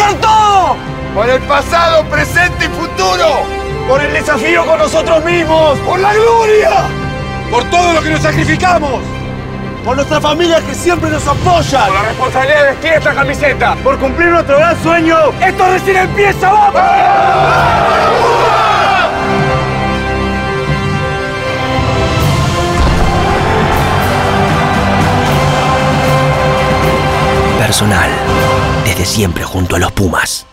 dejar todo! Por el pasado, presente y futuro. Por el desafío con nosotros mismos. Por la gloria. Por todo lo que nos sacrificamos. Por nuestras familias que siempre nos apoyan. Por la responsabilidad de vestir esta camiseta. Por cumplir nuestro gran sueño. ¡Esto recién empieza! ¡Vamos! Personal, desde siempre junto a los Pumas.